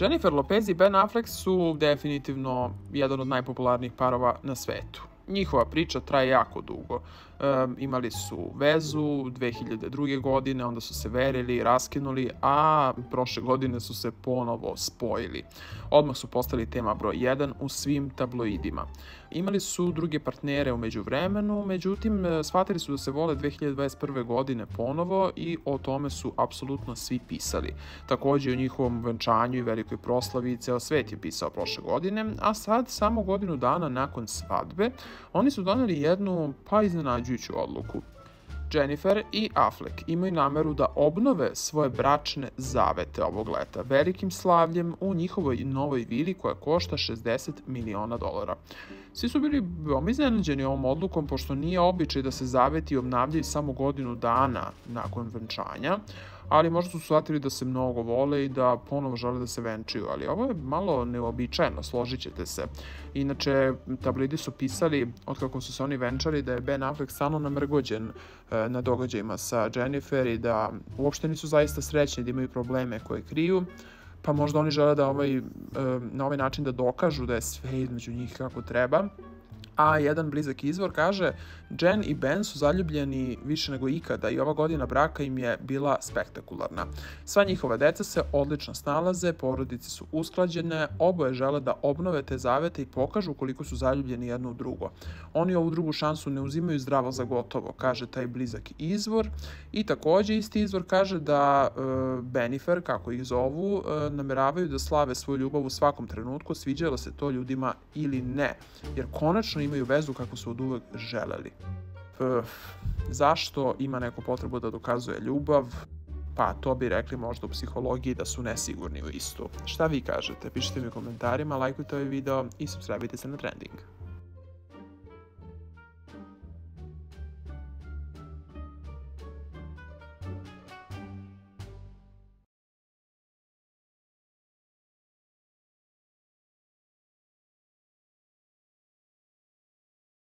Jennifer Lopez i Ben Affleck su definitivno jedan od najpopularnijih parova na svetu. Njihova priča traje jako dugo. E, imali su vezu 2002. godine, onda su se verili, raskinuli, a prošle godine su se ponovo spojili. Odmah su postali tema broj 1 u svim tabloidima. Imali su druge partnere umeđu vremenu, međutim, e, shvatili su da se vole 2021. godine ponovo i o tome su apsolutno svi pisali. Takođe o njihovom venčanju i velikoj proslavi ceo svet je pisao prošle godine, a sad, samo godinu dana nakon svadbe, oni su doneli jednu, pa iznenađujuću odluku. Jennifer i Affleck imaju nameru da obnove svoje bračne zavete ovog leta velikim slavljem u njihovoj novoj vili koja košta 60 miliona dolara. Svi su bili veoma iznenađeni ovom odlukom pošto nije običaj da se zaveti obnavljaju samo godinu dana nakon venčanja, ali možda su shvatili da se mnogo vole i da ponovo žele da se venčaju, ali ovo je malo neobičajno, složit ćete se. Inače, tablidi su pisali, otkako su se oni venčali, da je Ben Affleck stalno namrgođen e, na događajima sa Jennifer i da uopšte nisu zaista srećni da imaju probleme koje kriju, pa možda oni žele da ovaj, e, na ovaj način da dokažu da je sve između njih kako treba a jedan blizak izvor kaže Jen i Ben su zaljubljeni više nego ikada i ova godina braka im je bila spektakularna. Sva njihova deca se odlično snalaze, porodice su usklađene, oboje žele da obnove te zavete i pokažu koliko su zaljubljeni jedno u drugo. Oni ovu drugu šansu ne uzimaju zdravo za gotovo, kaže taj blizak izvor i takođe isti izvor kaže da e, Benifer, kako ih zovu, e, nameravaju da slave svoju ljubav u svakom trenutku, sviđalo se to ljudima ili ne, jer konačno imaju vezu kako su od uvek želeli. Uf, zašto ima neko potrebu da dokazuje ljubav? Pa to bi rekli možda u psihologiji da su nesigurni u istu. Šta vi kažete? Pišite mi u komentarima, lajkujte ovaj video i subscribeite se na Trending.